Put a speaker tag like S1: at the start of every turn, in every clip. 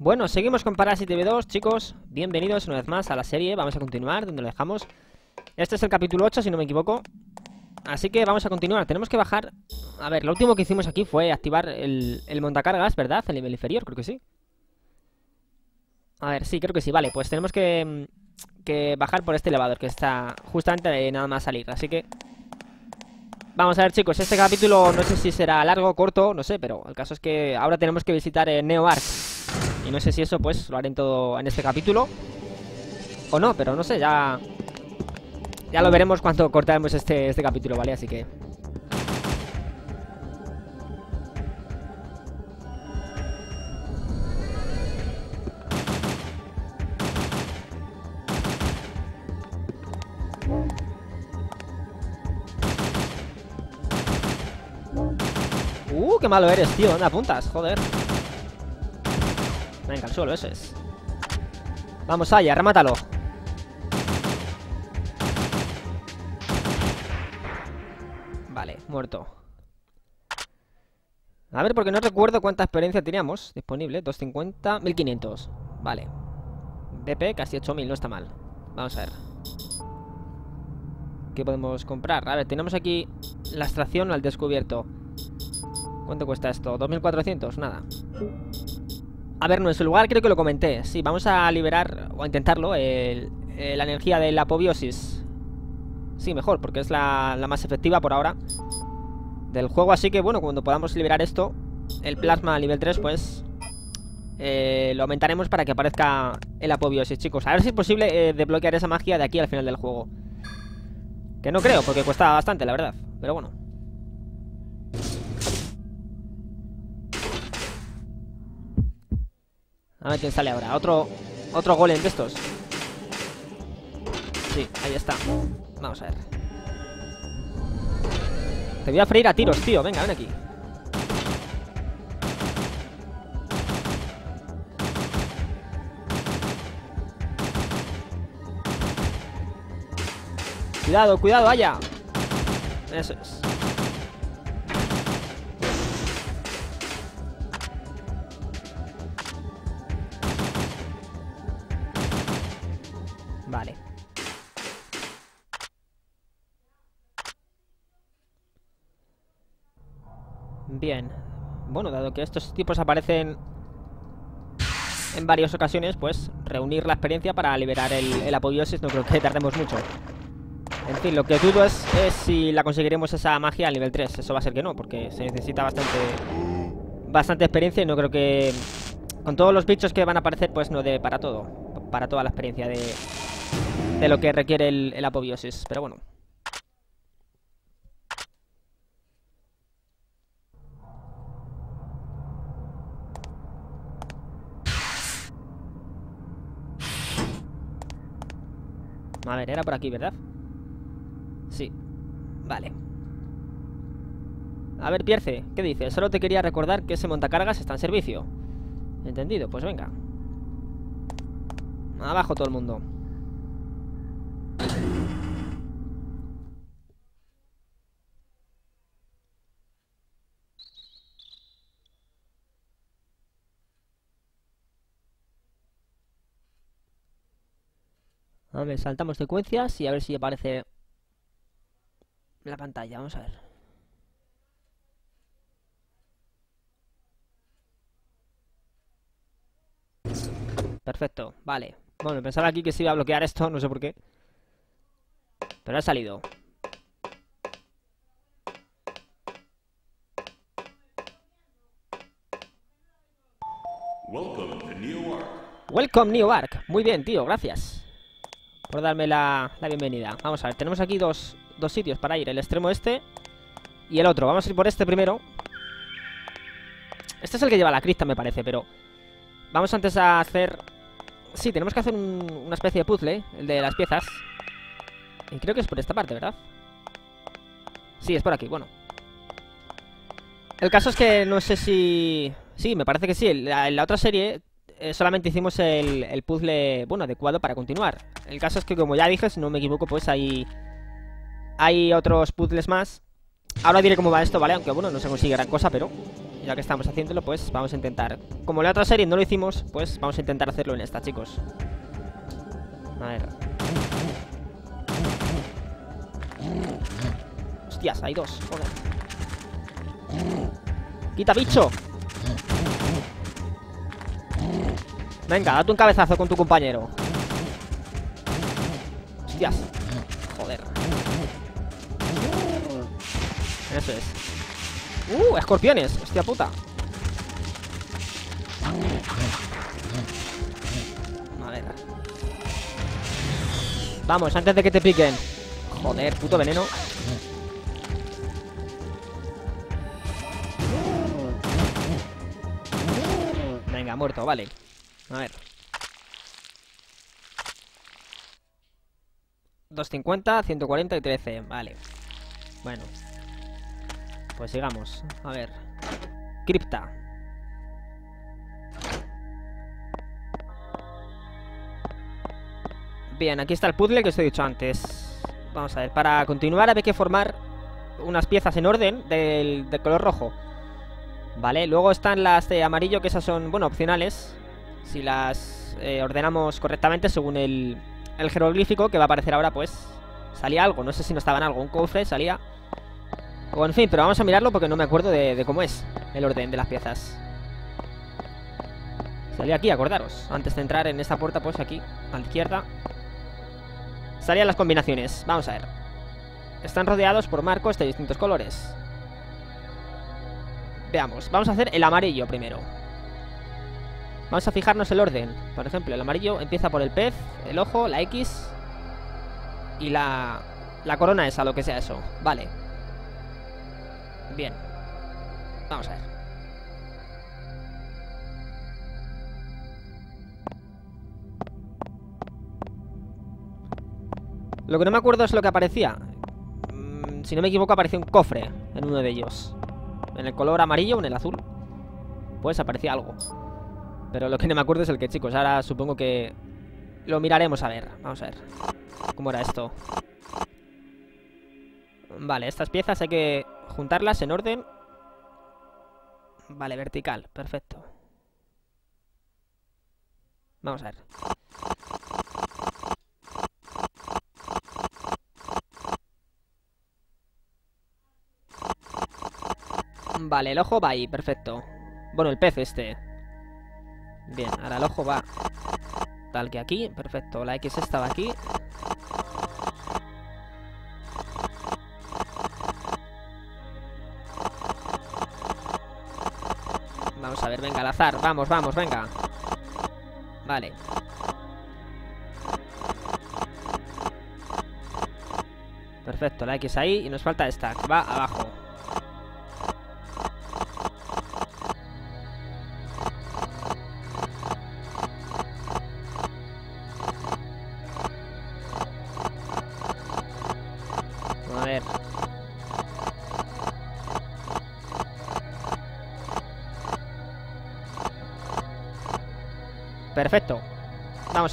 S1: Bueno, seguimos con Parasite TV2, chicos. Bienvenidos una vez más a la serie. Vamos a continuar donde lo dejamos. Este es el capítulo 8, si no me equivoco. Así que vamos a continuar, tenemos que bajar. A ver, lo último que hicimos aquí fue activar el, montacargas, ¿verdad? El nivel inferior, creo que sí. A ver, sí, creo que sí, vale Pues tenemos que, que bajar por este elevador Que está justamente nada más salir. Así que Vamos a ver chicos, este capítulo no sé si será largo o corto, no sé, pero el caso es que ahora tenemos que visitar eh, Neo Arc y no sé si eso pues lo haré en todo en este capítulo O no, pero no sé, ya Ya lo veremos cuando cortaremos este, este capítulo, ¿vale? Así que Uh, qué malo eres, tío, ¿dónde apuntas? Joder Venga, al suelo, ese es. Vamos allá, remátalo. Vale, muerto. A ver, porque no recuerdo cuánta experiencia teníamos Disponible, 250, 1500 Vale. BP, casi 8000, no está mal. Vamos a ver. ¿Qué podemos comprar? A ver, tenemos aquí la extracción al descubierto. ¿Cuánto cuesta esto? 2400, nada a ver, su lugar creo que lo comenté. Sí, vamos a liberar, o a intentarlo el, La energía de la apobiosis Sí, mejor, porque es la, más efectiva por ahora Del juego, así que bueno, cuando podamos liberar esto El plasma a nivel 3, pues eh, Lo aumentaremos para que aparezca el apobiosis, chicos. A ver si es posible eh, desbloquear esa magia de aquí al final del juego. Que no creo, porque cuesta bastante, la verdad. Pero bueno A ver quién sale ahora. Otro, otro golem de estos. Sí, ahí está. Vamos a ver. Te voy a freír a tiros, tío. Venga, ven aquí. Cuidado, cuidado, allá. Eso es. Bien. Bueno, dado que estos tipos aparecen en varias ocasiones, pues reunir la experiencia para liberar el, el apoyosis no creo que tardemos mucho. En fin, lo que dudo es, si la conseguiremos esa magia al nivel 3. Eso va a ser que no, porque se necesita bastante bastante experiencia y no creo que... Con todos los bichos que van a aparecer, pues no de para todo. Para toda la experiencia de, de lo que requiere el, apobiosis. Pero bueno. A ver, era por aquí, ¿verdad? Sí Vale A ver, Pierce, ¿qué dices? Solo te quería recordar que ese montacargas está en servicio Entendido, pues venga Abajo todo el mundo A ver, saltamos secuencias y a ver si aparece la pantalla. Vamos a ver. Perfecto, vale. Bueno, pensaba aquí que se iba a bloquear esto, no sé por qué. Pero ha salido. Welcome, New Ark. Welcome, New Ark. Muy bien, tío, gracias por darme la, bienvenida. Vamos a ver, tenemos aquí dos, dos sitios para ir. El extremo este y el otro. Vamos a ir por este primero. Este es el que lleva la cripta, me parece, pero... Vamos antes a hacer... Sí, tenemos que hacer una especie de puzzle, el de las piezas. Y creo que es por esta parte, ¿verdad? Sí, es por aquí, bueno. El caso es que no sé si... Sí, me parece que sí. En la otra serie eh, solamente hicimos el, puzzle, bueno, adecuado para continuar. El caso es que, como ya dije, si no me equivoco, pues hay, hay otros puzzles más. Ahora diré cómo va esto, ¿vale? Aunque, bueno, no se consigue gran cosa, pero Ya que estamos haciéndolo, pues vamos a intentar. Como la otra serie no lo hicimos, pues vamos a intentar hacerlo en esta, chicos. A ver. Hostias, hay dos. Joder. ¡Quita, bicho! Venga, date un cabezazo con tu compañero. Hostias. Joder. Eso es. ¡Uh! Escorpiones. Hostia puta. Ver. Vamos, antes de que te piquen. Joder, puto veneno. Venga, muerto, vale. A ver. 250, 140 y 13. Vale. Bueno. Pues sigamos. A ver. Cripta. Bien, aquí está el puzzle que os he dicho antes. Vamos a ver, para continuar hay que formar unas piezas en orden del, color rojo. Vale, luego están las de amarillo, que esas son, bueno, opcionales. Si las eh, ordenamos correctamente según el, jeroglífico que va a aparecer ahora, pues salía algo. No sé si no estaba en algo, un cofre salía. O en fin, pero vamos a mirarlo porque no me acuerdo de, cómo es el orden de las piezas. Salía aquí, acordaros. Antes de entrar en esta puerta, pues aquí, a la izquierda. Salían las combinaciones. Vamos a ver. Están rodeados por marcos de distintos colores. Veamos. Vamos a hacer el amarillo primero. Vamos a fijarnos el orden. Por ejemplo, el amarillo empieza por el pez, el ojo, la X y la, la corona esa, lo que sea eso. Vale. Bien. Vamos a ver. Lo que no me acuerdo es lo que aparecía. Mm, si no me equivoco, apareció un cofre en uno de ellos. En el color amarillo o en el azul. Pues aparecía algo. Pero lo que no me acuerdo es el que, chicos. Ahora supongo que lo miraremos a ver. Vamos a ver. ¿Cómo era esto? Vale, estas piezas hay que juntarlas en orden. Vale, vertical, perfecto. Vamos a ver. Vale, el ojo va ahí, perfecto. Bueno, el pez este. Bien, ahora el ojo va tal que aquí, perfecto. La X estaba aquí. Vamos a ver, venga, al azar. Vamos, vamos, venga. Vale. Perfecto, la X ahí y nos falta esta, que va abajo.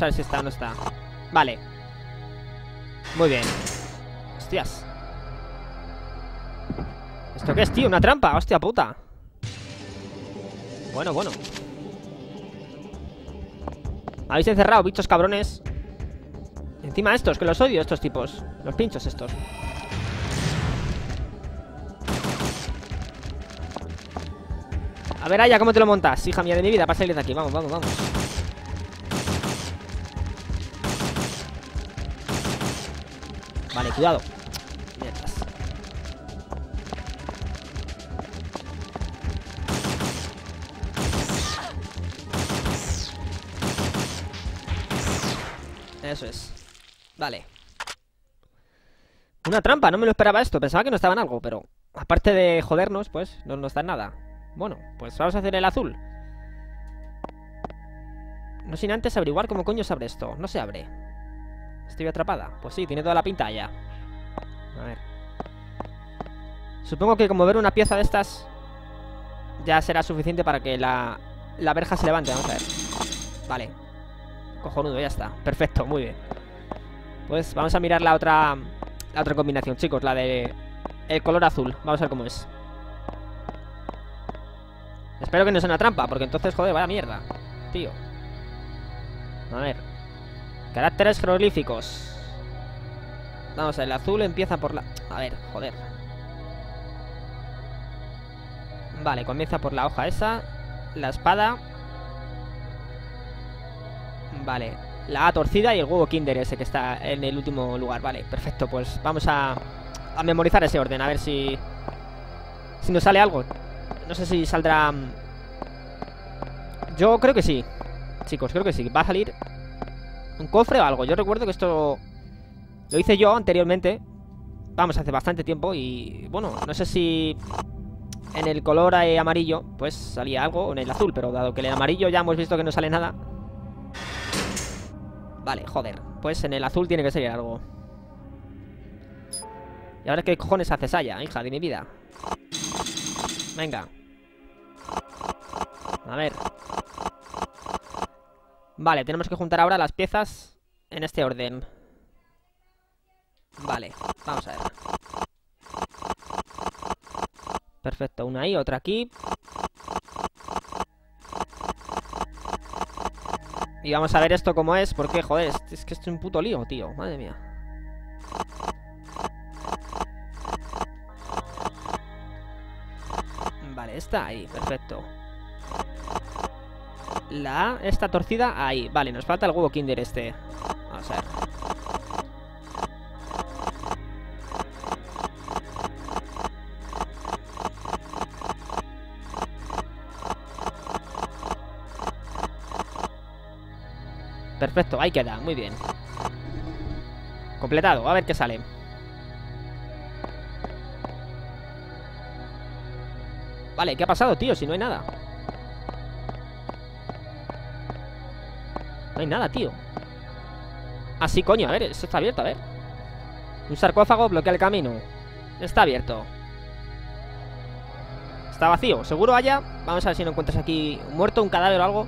S1: A ver si está o no está. Vale. Muy bien. Hostias. ¿Esto qué es, tío? ¿Una trampa? Hostia puta. Bueno, bueno. Habéis encerrado, bichos cabrones. Encima estos, que los odio, estos tipos. Los pinchos estos. A ver, Aya, ¿cómo te lo montas? Hija mía de mi vida, para salir de aquí. Vamos, vamos, vamos. Vale, cuidado. Eso es. Vale. Una trampa, no me lo esperaba esto. Pensaba que no estaba en algo, pero... Aparte de jodernos, pues, no, no está nada. Bueno, pues vamos a hacer el azul. No sin antes averiguar cómo coño se abre esto. No se abre. Estoy atrapada. Pues sí, tiene toda la pinta ya. A ver. Supongo que como ver una pieza de estas ya será suficiente para que la, la verja se levante. Vamos a ver. Vale. Cojonudo, ya está. Perfecto, muy bien. Pues vamos a mirar la otra la otra combinación, chicos. La de el color azul. Vamos a ver cómo es. Espero que no sea una trampa, porque entonces, joder, vaya mierda. Tío. A ver. Caracteres jeroglíficos. Vamos a el azul empieza por la... A ver, joder. Vale, comienza por la hoja esa. La espada. Vale. La A torcida y el huevo kinder ese que está en el último lugar. Vale, perfecto. Pues vamos a, a memorizar ese orden. A ver si... Si nos sale algo. No sé si saldrá... Mm, yo creo que sí. Chicos, creo que sí. Va a salir un cofre o algo. Yo recuerdo que esto lo hice yo anteriormente. Vamos, hace bastante tiempo. Y bueno, no sé si en el color amarillo, pues salía algo, o en el azul, pero dado que en el amarillo ya hemos visto que no sale nada. Vale, joder. Pues en el azul tiene que salir algo. ¿Y ahora qué cojones haces allá, hija de mi vida? Venga. A ver. Vale, tenemos que juntar ahora las piezas en este orden. Vale, vamos a ver. Perfecto, una ahí, otra aquí. Y vamos a ver esto cómo es, porque, joder, es que esto es un puto lío, tío. Madre mía. Vale, está ahí, perfecto. La A está torcida ahí. Vale, nos falta el huevo kinder este. Vamos a ver. Perfecto, ahí queda, muy bien Completado, a ver qué sale Vale, ¿qué ha pasado, tío? Si no hay nada No hay nada, tío Ah, sí, coño, a ver, esto está abierto, a ver Un sarcófago bloquea el camino Está abierto Está vacío, seguro haya Vamos a ver si no encuentras aquí un muerto, un cadáver o algo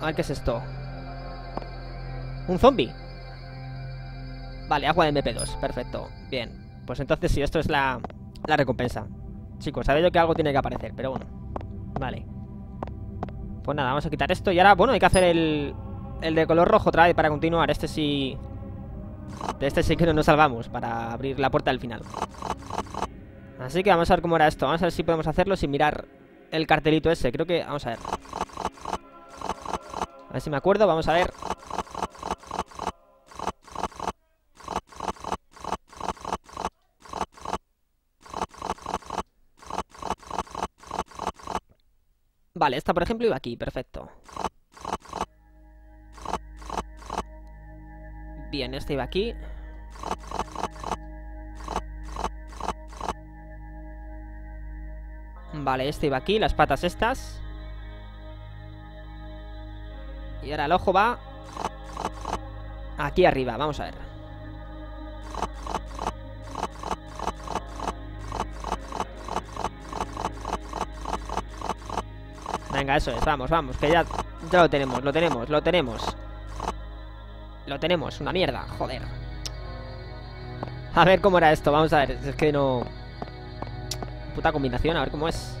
S1: a ver qué es esto. Un zombie. Vale, agua de MP2. Perfecto. Bien. Pues entonces sí, esto es la, la recompensa. Chicos, sabéis yo que algo tiene que aparecer, pero bueno. Vale. Pues nada, vamos a quitar esto. Y ahora, bueno, hay que hacer el, el de color rojo otra vez para continuar. Este sí... De este sí que no nos salvamos para abrir la puerta del final. Así que vamos a ver cómo era esto. Vamos a ver si podemos hacerlo sin mirar el cartelito ese. Creo que... Vamos a ver. A ver si me acuerdo, vamos a ver Vale, esta por ejemplo iba aquí, perfecto. Bien, esta iba aquí. Vale, este iba aquí, las patas estas. Y ahora el ojo va Aquí arriba, vamos a ver Eso es, vamos, vamos Que ya, ya lo tenemos, lo tenemos, lo tenemos. Lo tenemos, una mierda, joder. A ver cómo era esto, vamos a ver Es que no... Puta combinación, a ver cómo es.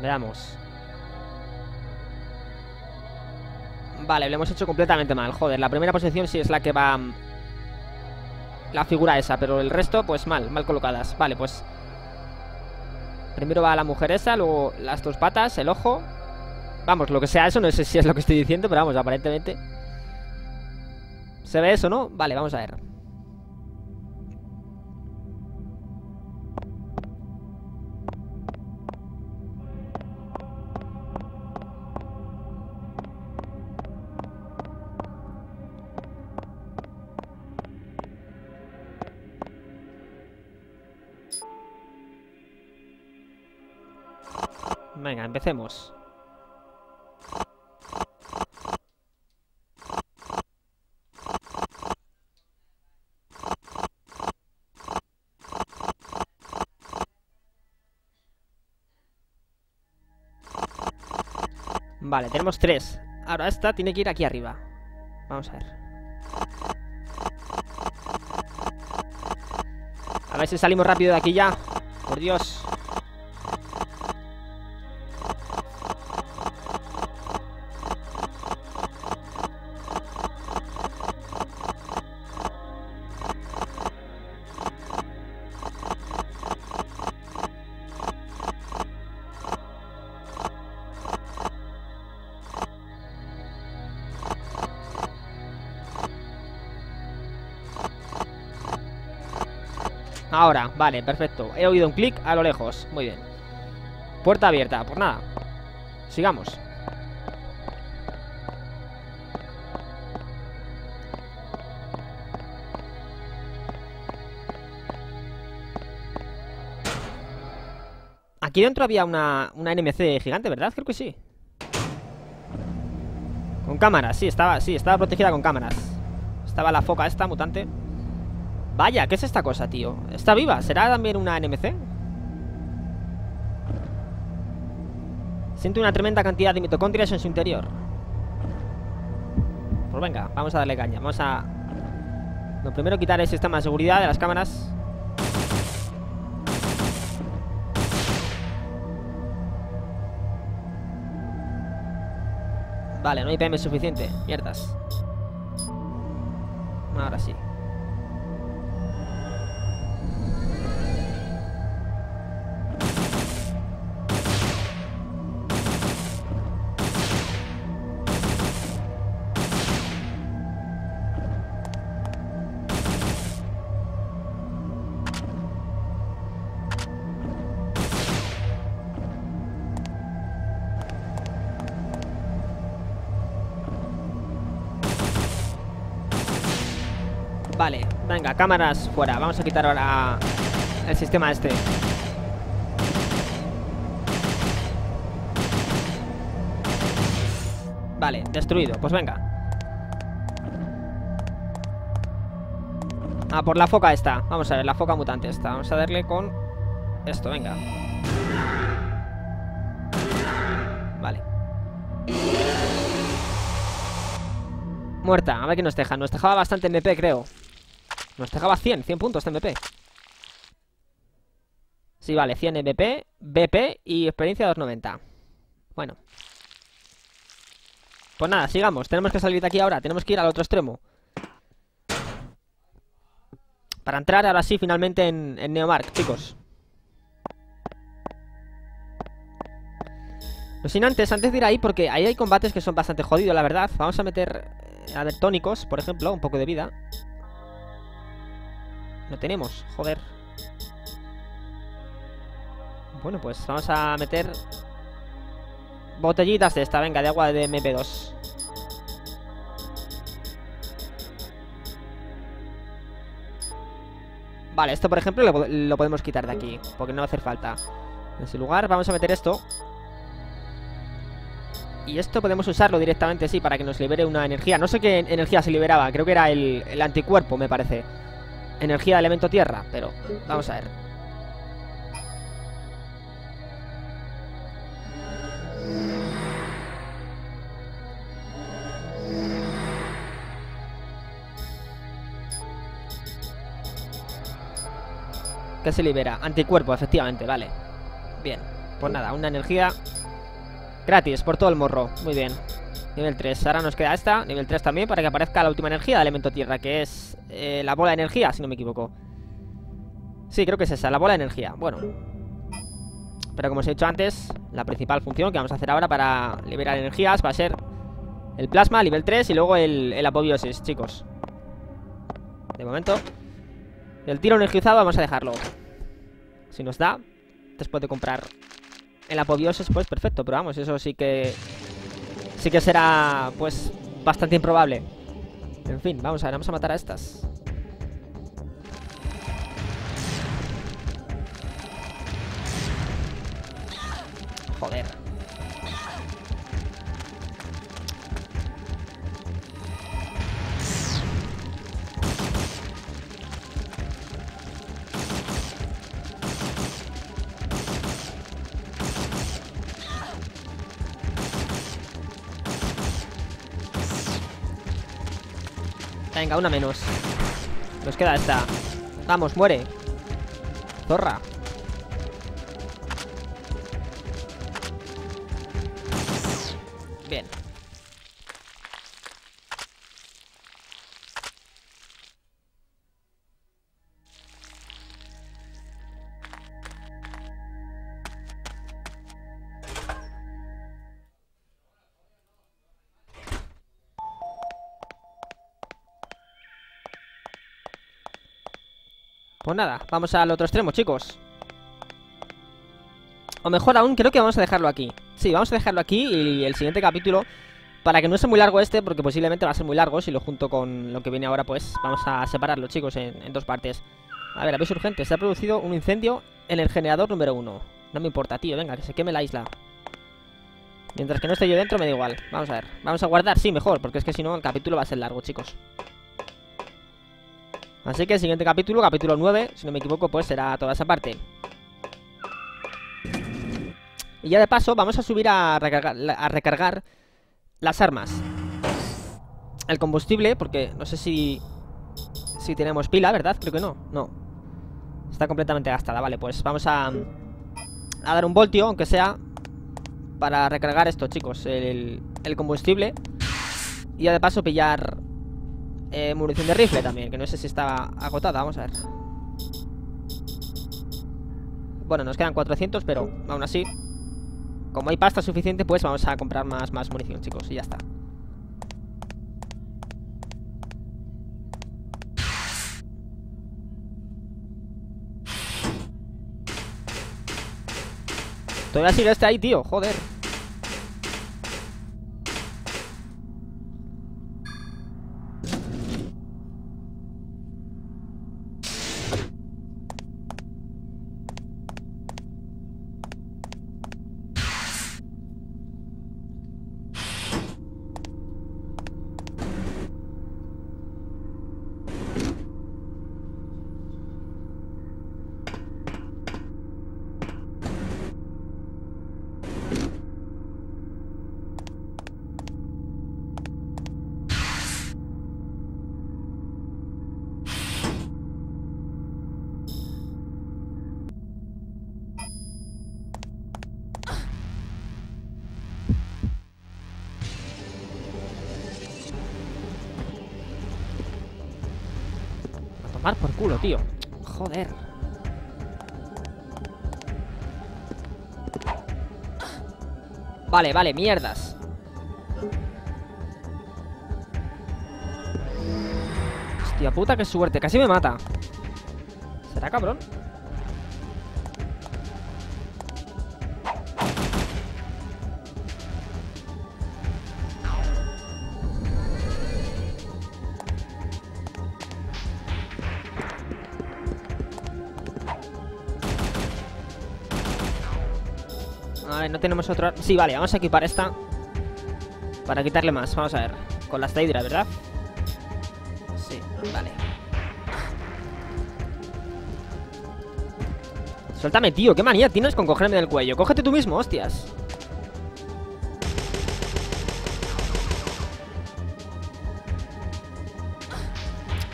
S1: Veamos. Vale, lo hemos hecho completamente mal Joder, la primera posición sí es la que va La figura esa Pero el resto, pues mal, mal colocadas. Vale, pues. Primero va la mujer esa, luego las dos patas, el ojo. Vamos, lo que sea eso, no sé si es lo que estoy diciendo Pero vamos, aparentemente. ¿Se ve eso, no? Vale, vamos a ver Vale, tenemos tres. Ahora esta tiene que ir aquí arriba. Vamos a ver. A ver si salimos rápido de aquí ya. Por Dios. Vale, perfecto. He oído un clic a lo lejos, muy bien. Puerta abierta, pues nada. Sigamos. Aquí dentro había una, una NMC gigante, ¿verdad? Creo que sí. Con cámaras, sí, estaba, sí, estaba protegida con cámaras. Estaba la foca esta, mutante Vaya, ¿qué es esta cosa, tío? ¿Está viva? ¿Será también una NMC? Siente una tremenda cantidad de mitocondrias en su interior Pues venga, vamos a darle caña Vamos a... Lo primero quitar el sistema de seguridad de las cámaras Vale, no hay PM suficiente Mierdas Ahora sí venga, cámaras fuera. Vamos a quitar ahora el sistema este. Vale, destruido, pues venga. Ah, por la foca esta. Vamos a ver, la foca mutante esta. Vamos a darle con esto, venga. Vale. Muerta, a ver qué nos deja. Nos dejaba bastante MP, creo nos dejaba 100, 100 puntos de MP Sí, vale, 100 MP BP y experiencia 290 Bueno. Pues nada, sigamos. Tenemos que salir de aquí ahora. Tenemos que ir al otro extremo. Para entrar ahora sí finalmente en, en Neomark, chicos. No sin antes, antes de ir ahí Porque ahí hay combates que son bastante jodidos, la verdad. Vamos a meter, a ver, tónicos, por ejemplo Un poco de vida no tenemos, joder. Bueno, pues vamos a meter Botellitas de esta, venga, de agua de MP2 Vale, esto por ejemplo lo, podemos quitar de aquí Porque no va a hacer falta. En ese lugar vamos a meter esto. Y esto podemos usarlo directamente, sí, para que nos libere una energía. No sé qué energía se liberaba, creo que era el, el anticuerpo, me parece energía de elemento tierra, pero vamos a ver. ¿Qué se libera? Anticuerpo, efectivamente, vale. Bien, pues nada, una energía gratis por todo el morro. Muy bien. Nivel 3. Ahora nos queda esta, nivel 3 también, para que aparezca la última energía de elemento tierra, que es eh, la bola de energía, si no me equivoco. Sí, creo que es esa, la bola de energía. Bueno. Pero como os he dicho antes, la principal función que vamos a hacer ahora para liberar energías va a ser el plasma, nivel 3, y luego el, el apobiosis, chicos. De momento. El tiro energizado vamos a dejarlo. Si nos da, después de comprar el apobiosis, pues perfecto. Pero vamos, eso sí que sí que será, pues, bastante improbable. En fin, vamos a ver, vamos a matar a estas. Venga, una menos. Nos queda esta. Vamos, muere. Zorra. Pues nada, vamos al otro extremo, chicos. O mejor aún, creo que vamos a dejarlo aquí. Sí, vamos a dejarlo aquí y el siguiente capítulo Para que no sea muy largo este, porque posiblemente va a ser muy largo Si lo junto con lo que viene ahora, pues vamos a separarlo, chicos, en, dos partes. A ver, aviso urgente, se ha producido un incendio en el generador número uno. No me importa, tío, venga, que se queme la isla. Mientras que no esté yo dentro me da igual. Vamos a ver, vamos a guardar, sí, mejor Porque es que si no el capítulo va a ser largo, chicos Así que el siguiente capítulo, capítulo 9, si no me equivoco, pues será toda esa parte. Y ya de paso vamos a subir a recargar, las armas. El combustible, porque no sé si... Si tenemos pila, ¿verdad? Creo que no, no. Está completamente gastada, vale, pues vamos a... A dar un voltio, aunque sea Para recargar esto, chicos El, el combustible Y ya de paso pillar eh, munición de rifle también, que no sé si está agotada, vamos a ver. Bueno, nos quedan 400, pero aún así Como hay pasta suficiente, pues vamos a comprar más, más munición, chicos, y ya está. Todavía sigue este ahí, tío, joder por culo, tío. Joder. Vale, vale, mierdas. Hostia puta, qué suerte. Casi me mata. ¿Será cabrón? Tenemos otra... Sí, vale, vamos a equipar esta Para quitarle más, vamos a ver Con la Hydra, ¿verdad? Sí, vale. Suéltame, tío, qué manía tienes con cogerme del cuello. Cógete tú mismo, hostias.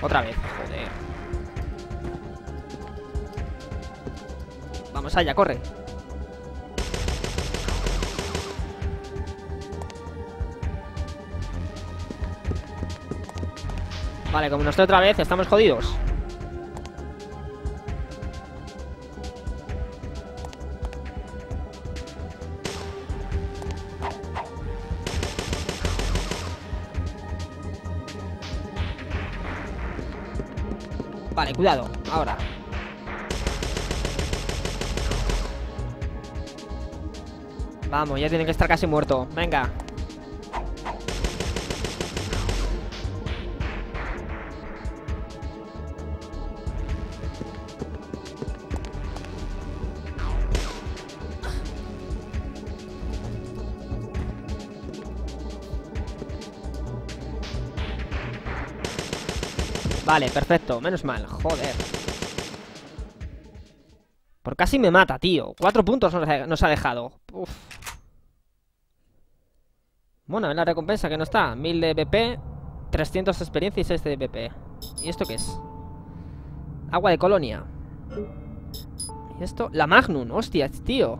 S1: Otra vez, joder. Vamos allá, corre Vale, como nos otra vez, estamos jodidos. Vale, cuidado, ahora. Vamos, ya tiene que estar casi muerto. Venga Vale, perfecto, menos mal, joder. Por casi me mata, tío. Cuatro puntos nos ha dejado. Uf. Bueno, la recompensa que no está Mil de BP 300 de experiencia y 6 de BP ¿Y esto qué es? Agua de colonia. ¿Y esto? La Magnum, hostia, tío.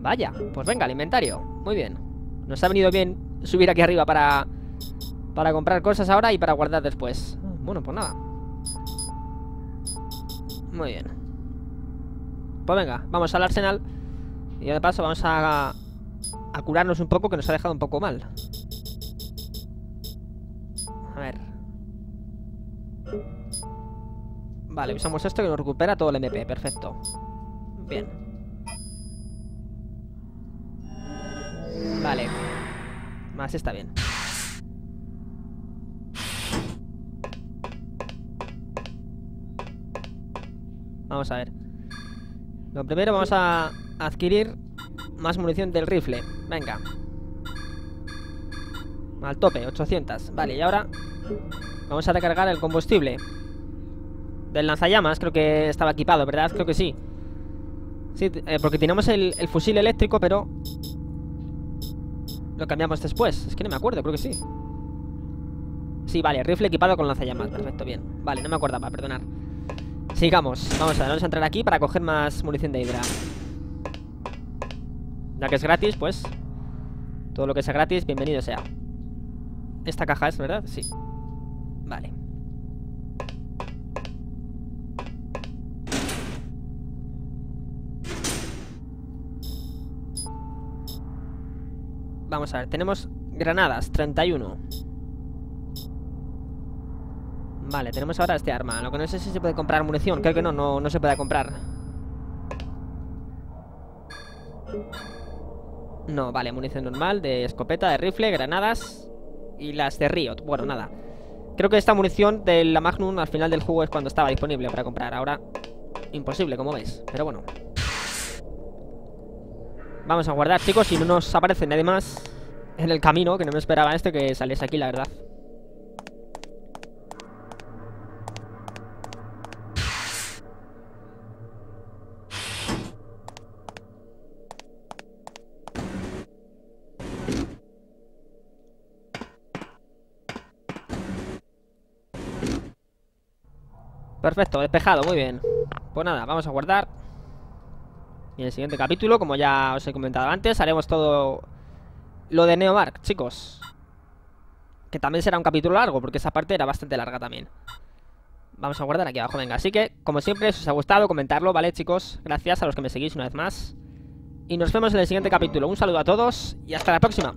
S1: Vaya, pues venga, el inventario. Muy bien. Nos ha venido bien subir aquí arriba para Para comprar cosas ahora y para guardar después. Bueno, pues nada. Muy bien. Pues venga, vamos al arsenal. Y de paso vamos a A curarnos un poco que nos ha dejado un poco mal. A ver. Vale, usamos esto que nos recupera todo el MP, perfecto. Bien. Vale. Más está bien Vamos a ver. Lo primero vamos a adquirir Más munición del rifle. Venga. Al tope, 800 Vale, y ahora Vamos a recargar el combustible. Del lanzallamas, creo que estaba equipado, ¿verdad? Creo que sí. Sí, eh, porque teníamos el, fusil eléctrico, pero Lo cambiamos después. Es que no me acuerdo, creo que sí. Sí, vale, rifle equipado con lanzallamas. Perfecto, bien, vale, no me acordaba, perdonar Sigamos, vamos a ver, vamos a entrar aquí Para coger más munición de hidra. Ya que es gratis, pues Todo lo que sea gratis, bienvenido sea. Esta caja es, ¿verdad? Sí. Vale. Vamos a ver, tenemos granadas, 31 Vale, tenemos ahora este arma Lo que no sé si se puede comprar munición Creo que no, no, no se puede comprar. No, vale, munición normal De escopeta, de rifle, granadas Y las de Riot, bueno, nada. Creo que esta munición de la Magnum Al final del juego es cuando estaba disponible para comprar. Ahora, imposible, como veis Pero bueno. Vamos a guardar, chicos, si no nos aparece nadie más en el camino, que no me esperaba esto que saliese aquí, la verdad. Perfecto, despejado, muy bien Pues nada, vamos a guardar y en el siguiente capítulo, como ya os he comentado antes, haremos todo lo de Neomark, chicos. Que también será un capítulo largo, porque esa parte era bastante larga también. Vamos a guardar aquí abajo, venga. Así que, como siempre, si os ha gustado, comentarlo, ¿vale, chicos? Gracias a los que me seguís una vez más. Y nos vemos en el siguiente capítulo. Un saludo a todos y hasta la próxima.